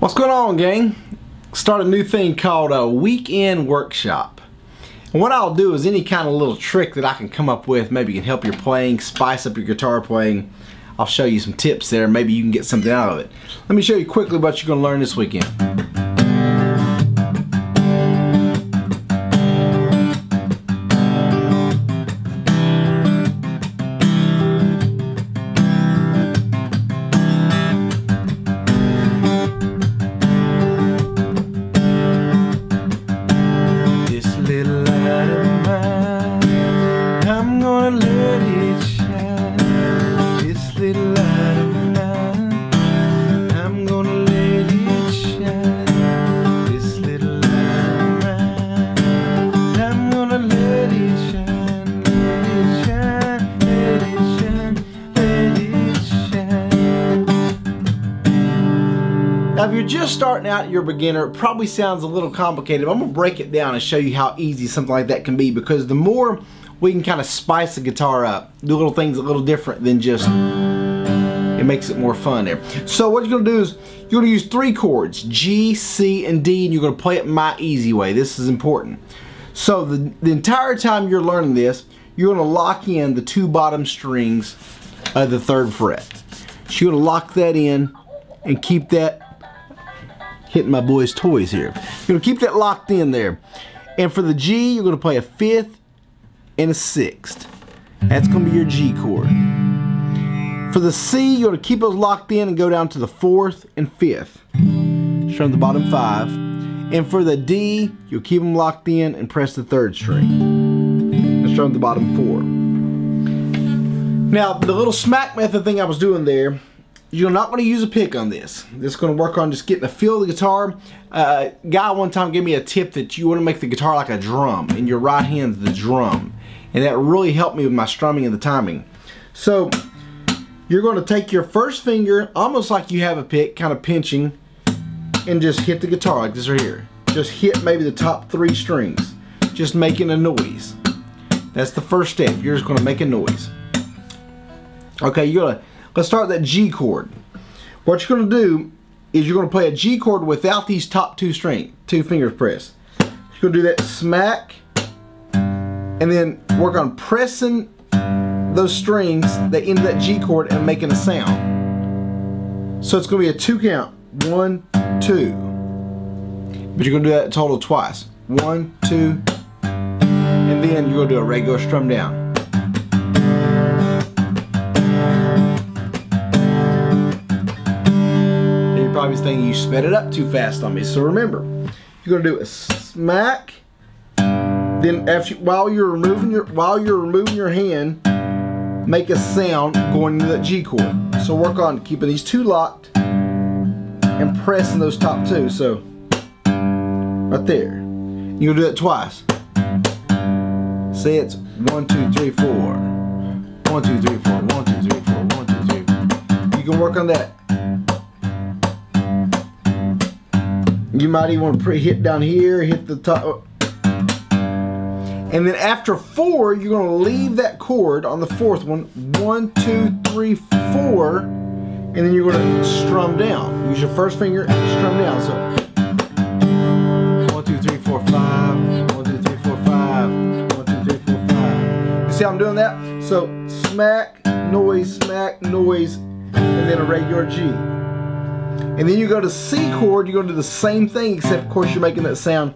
What's going on gang? Start a new thing called a weekend workshop. And what I'll do is any kind of little trick that I can come up with, maybe can help your playing, spice up your guitar playing. I'll show you some tips there, maybe you can get something out of it. Let me show you quickly what you're going to learn this weekend. Just starting out, you're a beginner, it probably sounds a little complicated, but I'm gonna break it down and show you how easy something like that can be because the more we can kind of spice the guitar up, do little things a little different than just, it makes it more fun there. So what you're gonna do is, you're gonna use three chords, G, C, and D, and you're gonna play it my easy way. This is important. So the, the entire time you're learning this, you're gonna lock in the two bottom strings of the third fret. So you're gonna lock that in and keep that hitting my boy's toys here. You're gonna keep that locked in there. And for the G, you're gonna play a fifth and a sixth. That's gonna be your G chord. For the C, you're gonna keep those locked in and go down to the fourth and fifth. Strum the bottom five. And for the D, you'll keep them locked in and press the third string. And strum the bottom four. Now, the little smack method thing I was doing there, you're not going to use a pick on this. This is going to work on just getting the feel of the guitar. Uh, guy one time gave me a tip that you want to make the guitar like a drum, and your right hand's the drum. And that really helped me with my strumming and the timing. So, you're going to take your first finger, almost like you have a pick, kind of pinching, and just hit the guitar like this right here. Just hit maybe the top three strings. Just making a noise. That's the first step. You're just going to make a noise. Okay, you're going to Let's start that G chord. What you're going to do is you're going to play a G chord without these top two string, two fingers pressed. You're going to do that smack and then work on pressing those strings that end that G chord and making a sound. So it's going to be a two count. One, two. But you're going to do that total twice. One, two, and then you're going to do a regular strum down. Probably thinking you sped it up too fast on me. So remember, you're gonna do a smack. Then after while you're removing your while you're removing your hand, make a sound going into that G chord. So work on keeping these two locked and pressing those top two. So right there. Gonna do that twice. Say it's one, two, three, four. One, two, three, four. One, two, three, four. One, two, three. Four. You can work on that You might even want to hit down here, hit the top. And then after four, you're going to leave that chord on the fourth one. One, two, three, four. And then you're going to strum down. Use your first finger and strum down. So one, two, three, four, five. One, two, three, four, five. One, two, three, four, five. You see how I'm doing that? So smack, noise, smack, noise, and then a regular G. And then you go to C chord, you're going to do the same thing, except of course you're making that sound.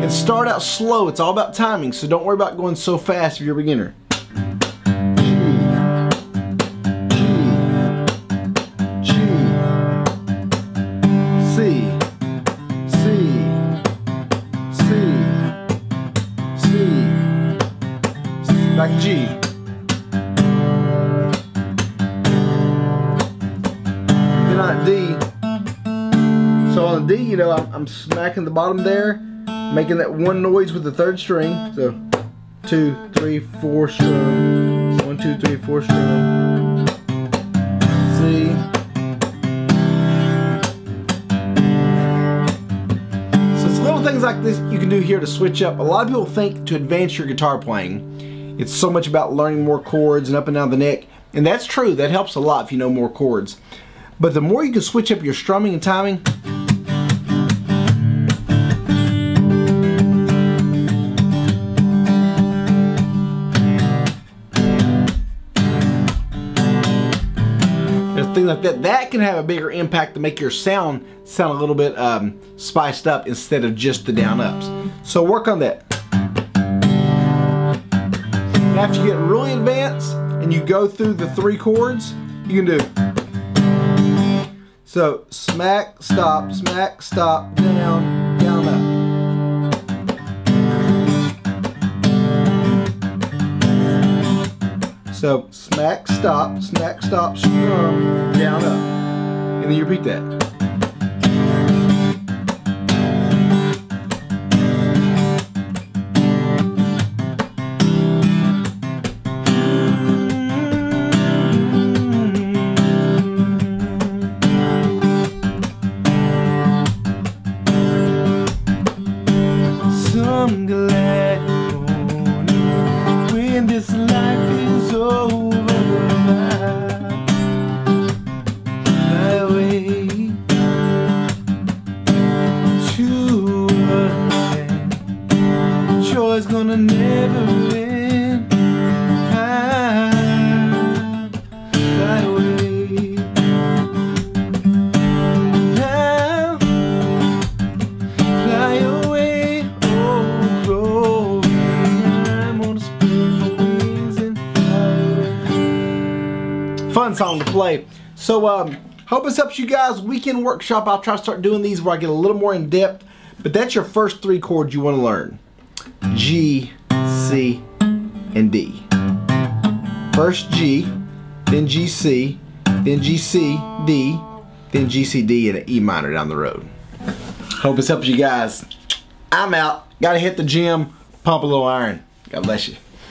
And start out slow. It's all about timing, so don't worry about going so fast if you're a beginner. D, you know, I'm, I'm, smacking the bottom there, making that one noise with the third string. So two, three, four strum. One, two, three, four strum. C. So it's little things like this you can do here to switch up. A lot of people think to advance your guitar playing, it's so much about learning more chords and up and down the neck. And that's true. That helps a lot if you know more chords. But the more you can switch up your strumming and timing, things that, that can have a bigger impact to make your sound sound a little bit um, spiced up instead of just the down ups. So work on that. And after you get really advanced and you go through the three chords, you can do so smack, stop, smack, stop, down, So smack, stop, smack, stop, strum, down, up. And then you repeat that. Fun song to play. So, um, hope this helps you guys. Weekend workshop. I'll try to start doing these where I get a little more in depth. But that's your first three chords you want to learn: G, C, and D. First G, then G C, then G C D, then G C D, and an E minor down the road. Hope this helps you guys. I'm out. Gotta hit the gym, pump a little iron. God bless you.